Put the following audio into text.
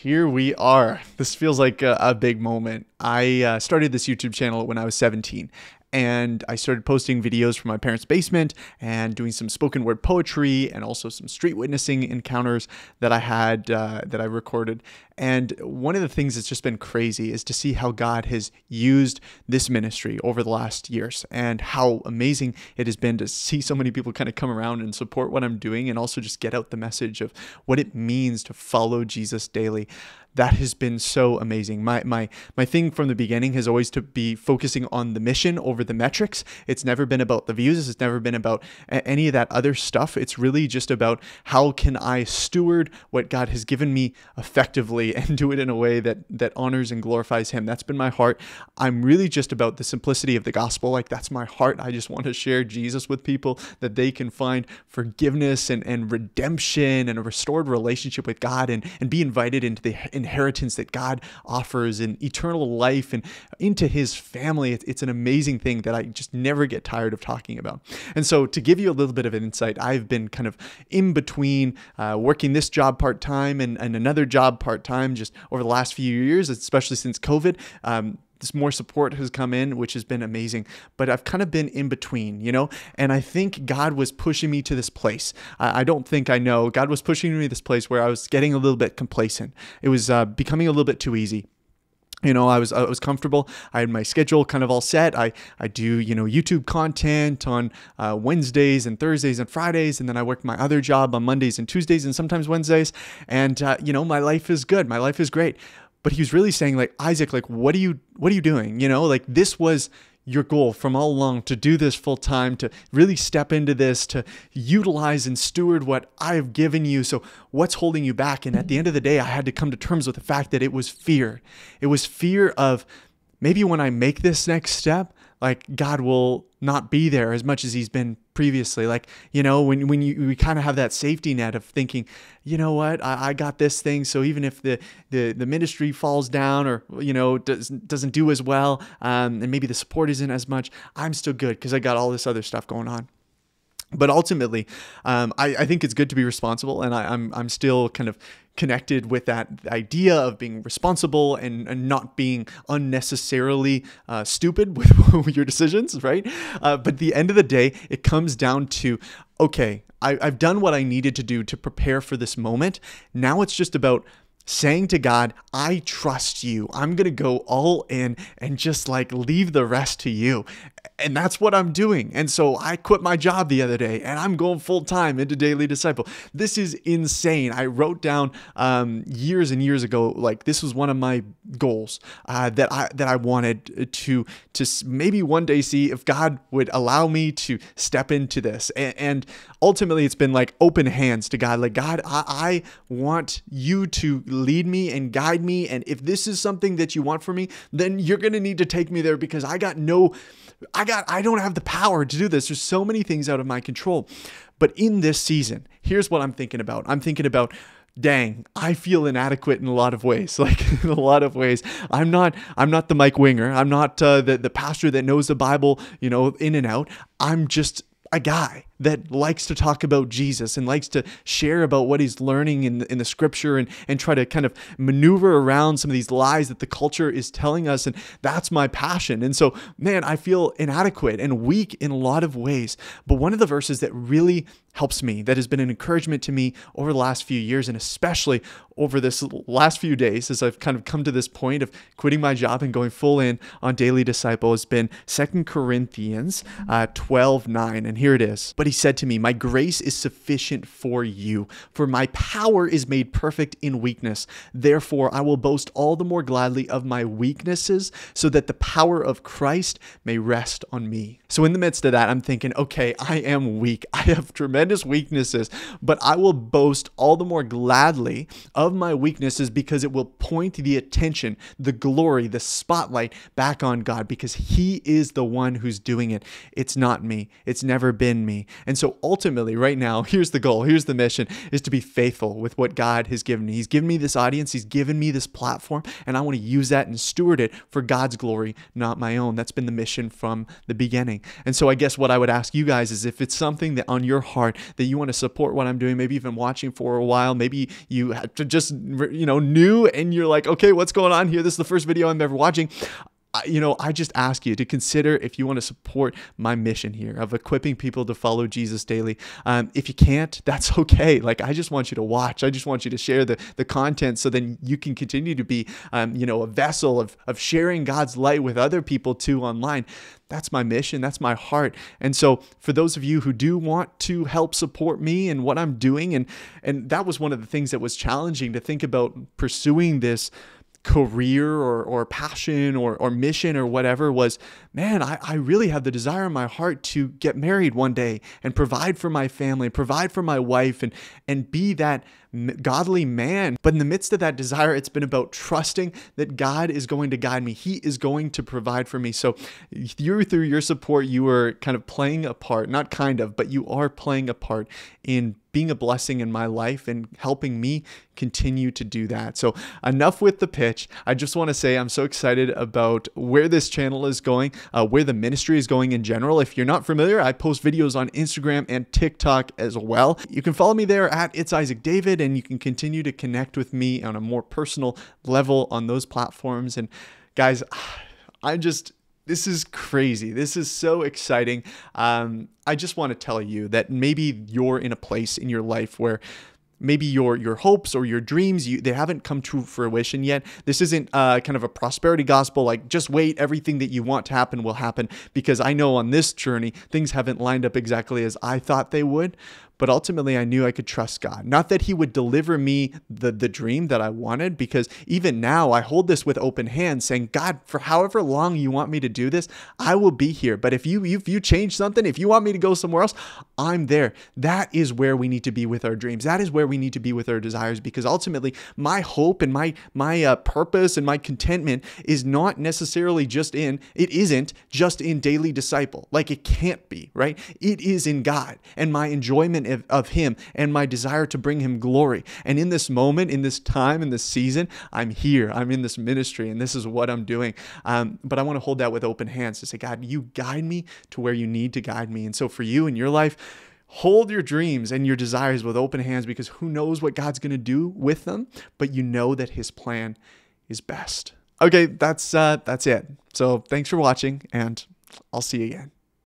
here we are. This feels like a, a big moment. I uh, started this YouTube channel when I was 17, and I started posting videos from my parents' basement and doing some spoken word poetry and also some street witnessing encounters that I had uh, that I recorded. And one of the things that's just been crazy is to see how God has used this ministry over the last years and how amazing it has been to see so many people kind of come around and support what I'm doing and also just get out the message of what it means to follow Jesus daily that has been so amazing. My my my thing from the beginning has always to be focusing on the mission over the metrics. It's never been about the views. It's never been about any of that other stuff. It's really just about how can I steward what God has given me effectively and do it in a way that that honors and glorifies Him. That's been my heart. I'm really just about the simplicity of the gospel. Like that's my heart. I just want to share Jesus with people that they can find forgiveness and and redemption and a restored relationship with God and and be invited into the inheritance that God offers and eternal life and into his family. It's, an amazing thing that I just never get tired of talking about. And so, to give you a little bit of an insight, I've been kind of in between uh, working this job part time and, and another job part time just over the last few years, especially since COVID. Um, this more support has come in, which has been amazing. But I've kind of been in between, you know? And I think God was pushing me to this place. I, I don't think I know. God was pushing me to this place where I was getting a little bit complacent. It was uh, becoming a little bit too easy you know i was i was comfortable i had my schedule kind of all set i i do you know youtube content on uh, wednesdays and thursdays and fridays and then i work my other job on mondays and tuesdays and sometimes wednesdays and uh, you know my life is good my life is great but he was really saying like Isaac like what are you what are you doing? You know like this was your goal from all along to do this full time to really step into this to utilize and steward what I have given you. So what's holding you back? And at the end of the day I had to come to terms with the fact that it was fear. It was fear of maybe when I make this next step like God will not be there as much as he's been previously. Like, you know, when, when you, we kind of have that safety net of thinking, you know what, I, I got this thing. So even if the, the, the ministry falls down or, you know, does, doesn't do as well, um, and maybe the support isn't as much, I'm still good because I got all this other stuff going on but ultimately, um, I, I, think it's good to be responsible, and I, I'm, I'm still kind of connected with that idea of being responsible and, and not being unnecessarily uh, stupid with your decisions, right? Uh, but at the end of the day, it comes down to okay, I, I've done what I needed to do to prepare for this moment. Now it's just about saying to God, I trust you. I'm going to go all in and just like leave the rest to you and that's what I'm doing. And so I quit my job the other day and I'm going full time into Daily Disciple. This is insane. I wrote down um, years and years ago, like this was one of my goals uh, that I that I wanted to to maybe one day see if God would allow me to step into this. And, and ultimately, it's been like open hands to God. Like God, I, I want you to lead me and guide me. And if this is something that you want for me, then you're gonna need to take me there because I got no I got I don't have the power to do this. There's so many things out of my control. But in this season, here's what I'm thinking about. I'm thinking about dang, I feel inadequate in a lot of ways. Like in a lot of ways, I'm not I'm not the Mike Winger. I'm not uh, the the pastor that knows the Bible, you know, in and out. I'm just a guy that likes to talk about Jesus and likes to share about what he's learning in, in the scripture and, and try to kind of maneuver around some of these lies that the culture is telling us. And that's my passion. And so, man, I feel inadequate and weak in a lot of ways. But one of the verses that really helps me, that has been an encouragement to me over the last few years, and especially over this last few days as I've kind of come to this point of quitting my job and going full in on Daily Disciple, has been Second Corinthians uh, 12 9. And here it is. But he said to me, My grace is sufficient for you, for my power is made perfect in weakness. Therefore, I will boast all the more gladly of my weaknesses, so that the power of Christ may rest on me. So, in the midst of that, I'm thinking, okay, I am weak. I have tremendous weaknesses, but I will boast all the more gladly of my weaknesses because it will point the attention, the glory, the spotlight back on God because He is the one who's doing it. It's not me, it's never been me. And so ultimately, right now, here's the goal, here's the mission is to be faithful with what God has given me. He's given me this audience, He's given me this platform, and I want to use that and steward it for God's glory, not my own. That's been the mission from the beginning. And so I guess what I would ask you guys is if it's something that on your heart that you want to support what I'm doing, maybe even watching for a while, maybe you just you know new and you're like, okay, what's going on here? This is the first video I'm ever watching you know, I just ask you to consider if you want to support my mission here of equipping people to follow Jesus daily. Um, if you can't, that's okay. Like, I just want you to watch. I just want you to share the, the content so then you can continue to be, um, you know, a vessel of, of sharing God's light with other people too online. That's my mission. That's my heart. And so, for those of you who do want to help support me and what I'm doing, and and that was one of the things that was challenging to think about pursuing this career or, or passion or, or mission or whatever was man I, I really have the desire in my heart to get married one day and provide for my family provide for my wife and and be that godly man. But in the midst of that desire, it's been about trusting that God is going to guide me. He is going to provide for me. So you through your support, you are kind of playing a part, not kind of, but you are playing a part in being a blessing in my life and helping me continue to do that. So, enough with the pitch. I just want to say I'm so excited about where this channel is going, uh, where the ministry is going in general. If you're not familiar, I post videos on Instagram and TikTok as well. You can follow me there at It's Isaac David and you can continue to connect with me on a more personal level on those platforms. And guys, I'm just this is crazy. This is so exciting. Um, I just want to tell you that maybe you're in a place in your life where maybe your your hopes or your dreams you they haven't come to fruition yet. This isn't uh, kind of a prosperity gospel like just wait everything that you want to happen will happen because i know on this journey things haven't lined up exactly as i thought they would but ultimately I knew I could trust God. Not that He would deliver me the, the dream that I wanted, because even now I hold this with open hands, saying, God, for however long you want me to do this, I will be here. But if you if you change something, if you want me to go somewhere else, I'm there. That is where we need to be with our dreams. That is where we need to be with our desires, because ultimately my hope and my my uh, purpose and my contentment is not necessarily just in it isn't just in daily disciple. Like it can't be, right? It is in God and my enjoyment of, of Him and my desire to bring Him glory. And in this moment, in this time, in this season, I'm here. I'm in this ministry and this is what I'm doing. Um, but I want to hold that with open hands to say, God, you guide me to where you need to guide me. And so for you in your life, hold your dreams and your desires with open hands because who knows what God's going to do with them, but you know that His plan is best. Okay, that's uh, that's it. So thanks for watching, and I'll see you again.